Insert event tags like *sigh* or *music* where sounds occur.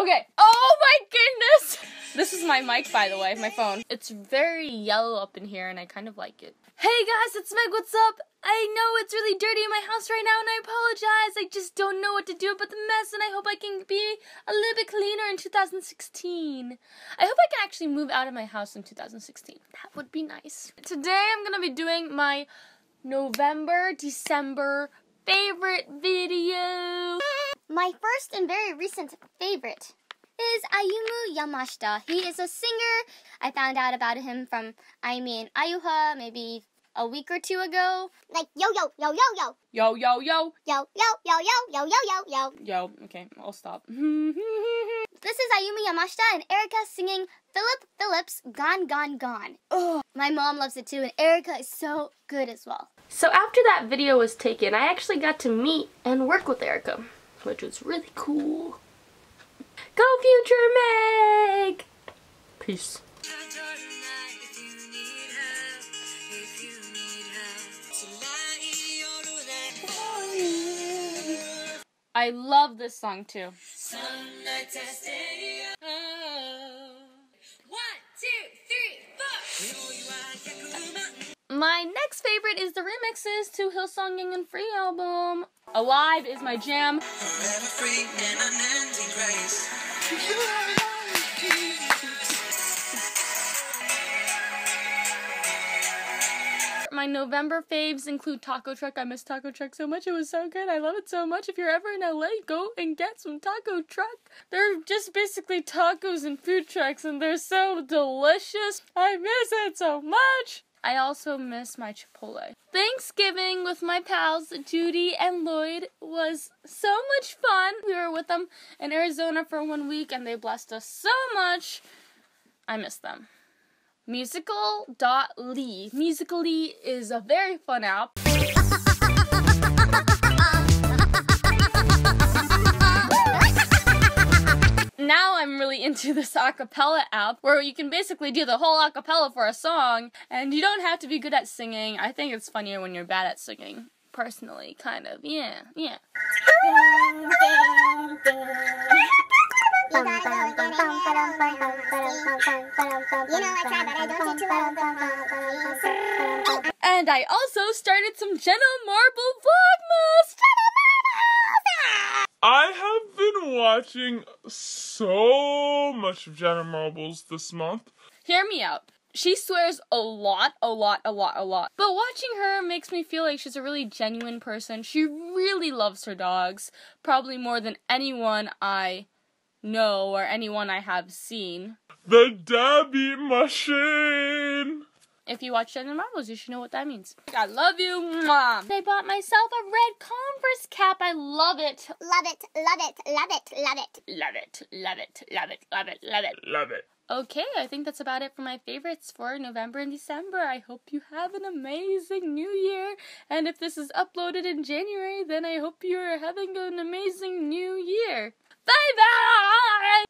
Okay. Oh my goodness! This is my mic, by the way, my phone. It's very yellow up in here, and I kind of like it. Hey guys, it's Meg. What's up? I know it's really dirty in my house right now, and I apologize. I just don't know what to do about the mess, and I hope I can be a little bit cleaner in 2016. I hope I can actually move out of my house in 2016. That would be nice. Today, I'm gonna be doing my November, December favorite video. My first and very recent favorite is Ayumu Yamashita. He is a singer. I found out about him from I mean Ayuha maybe a week or two ago. Like yo yo yo yo yo. Yo yo yo. Yo yo yo yo yo yo yo yo. Yo, okay, I'll stop. *laughs* this is Ayumu Yamashita and Erika singing Philip Phillips Gone Gone Gone. Oh, my mom loves it too and Erika is so good as well. So after that video was taken, I actually got to meet and work with Erika which was really cool. Go future Meg! Peace. I love this song too. My next favorite is the remixes to Hillsong Young and Free album. Alive is my jam. My November faves include Taco Truck. I miss Taco Truck so much. It was so good. I love it so much. If you're ever in LA, go and get some Taco Truck. They're just basically tacos and food trucks, and they're so delicious. I miss it so much. I also miss my Chipotle. Thanksgiving with my pals Judy and Lloyd was so much fun. We were with them in Arizona for one week, and they blessed us so much. I miss them. Musical.ly. Musically is a very fun app. Now I'm really *laughs* into this acapella app where you can basically do the whole acapella for a song and you don't have to be good at singing. I think it's funnier when you're bad at singing. Personally, kind of. Yeah, yeah. And I also started some Jenna Marble Vlogmas. I have watching so much of Jenna Marbles this month. Hear me out. She swears a lot, a lot, a lot, a lot. But watching her makes me feel like she's a really genuine person. She really loves her dogs, probably more than anyone I know or anyone I have seen. The Debbie Machine. If you watch Jenna Marbles, you should know what that means. I love you, mom. I bought myself a red Converse cap. I love it. Love it, love it, love it, love it. Love it, love it, love it, love it, love it. Love it. Okay, I think that's about it for my favorites for November and December. I hope you have an amazing new year. And if this is uploaded in January, then I hope you're having an amazing new year. Bye bye!